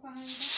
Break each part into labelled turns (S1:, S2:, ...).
S1: 关了一下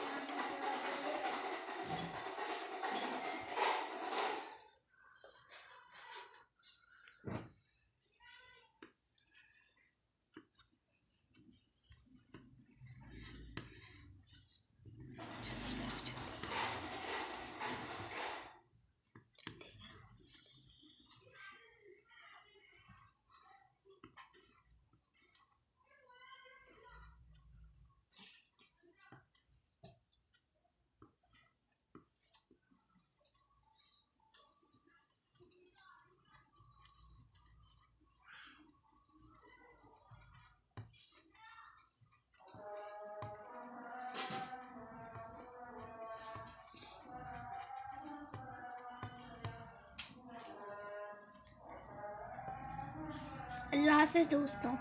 S2: अल्लाह half दोस्तों।